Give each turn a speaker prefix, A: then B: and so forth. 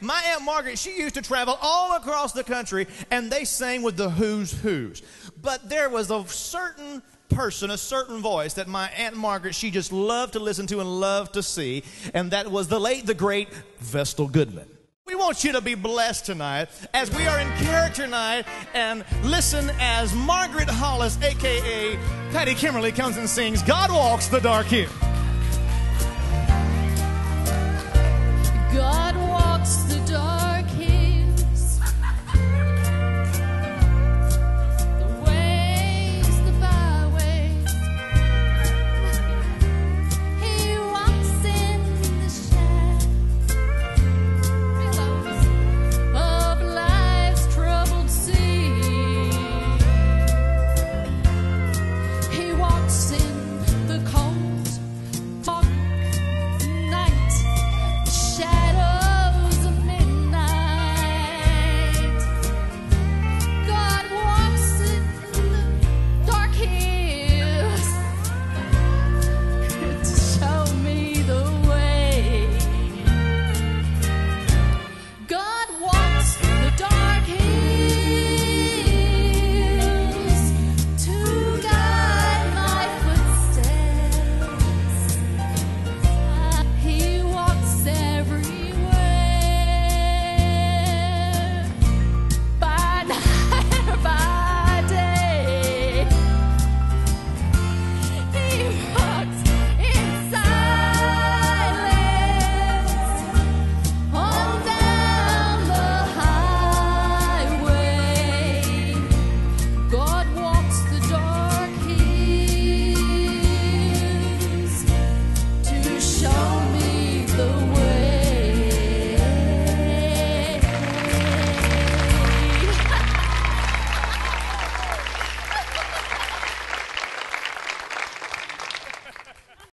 A: My Aunt Margaret, she used to travel all across the country and they sang with the who's who's. But there was a certain person, a certain voice that my Aunt Margaret, she just loved to listen to and loved to see, and that was the late, the great Vestal Goodman. We want you to be blessed tonight as we are in character tonight and listen as Margaret Hollis, aka Patty Kimberly, comes and sings God Walks the Dark Hills."